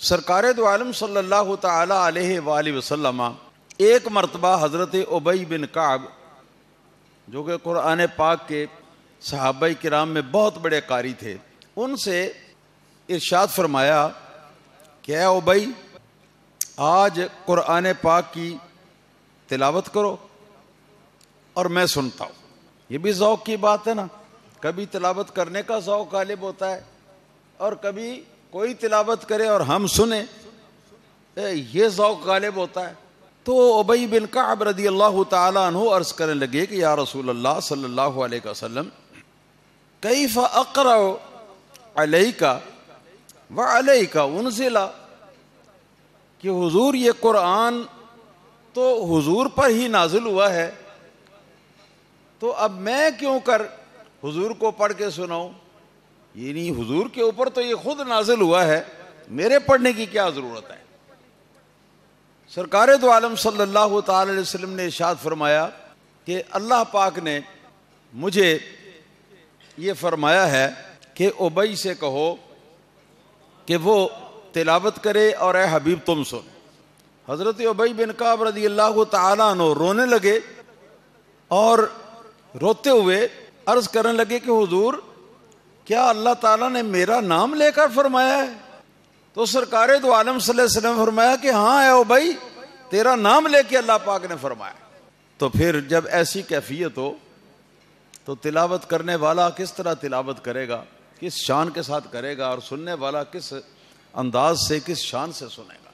सरकार दो आलम सल्लल्लाहु अलैहि वसल्लम एक मरतबा हज़रत उबई बिन काब, जो कि कुरान पाक के सहाबा किराम में बहुत बड़े कारी थे, उनसे इरशाद फरमाया क्या उबई, आज कुरान पाक की तिलावत करो और मैं सुनता हूँ। ये भी ज़ौक की बात है ना, कभी तिलावत करने का ज़ौक गालिब होता है और कभी कोई तिलावत करे और हम सुने। ये ज़ौक गालिब होता है। तो उबई बिन काब रदी अल्लाह तु अर्ज़ करने लगे कि, या रसूल अल्लाह अलैहि वसल्लम कई फ़र अलई का व अलई का उनजिला। कि हुजूर, ये कुरान तो हुजूर पर ही नाजिल हुआ है। तो अब मैं क्यों कर? हुजूर को पढ़ के सुनाऊं। ये नहीं हुजूर के ऊपर तो ये खुद नाजिल हुआ है, मेरे पढ़ने की क्या ज़रूरत है? सरकार दो आलम सल्लल्लाहु अलैहि वसल्लम ने इशाद फरमाया कि अल्लाह पाक ने मुझे ये फरमाया है कि उबई से कहो कि वो तिलावत करे और ए हबीब तुम सुन। हज़रत उबई बिन काब रदी अल्लाह तनो रोने लगे और रोते हुए अर्ज़ करने लगे कि हुजूर क्या अल्लाह ताला ने मेरा नाम लेकर फरमाया है? तो सरकार दो आलम वसल्लम फरमाया कि हाँ है ओ भाई, तेरा नाम लेके अल्लाह पाक ने फरमाया। तो फिर जब ऐसी कैफियत हो तो तिलावत करने वाला किस तरह तिलावत करेगा? किस शान के साथ करेगा? और सुनने वाला किस अंदाज से, किस शान से सुनेगा?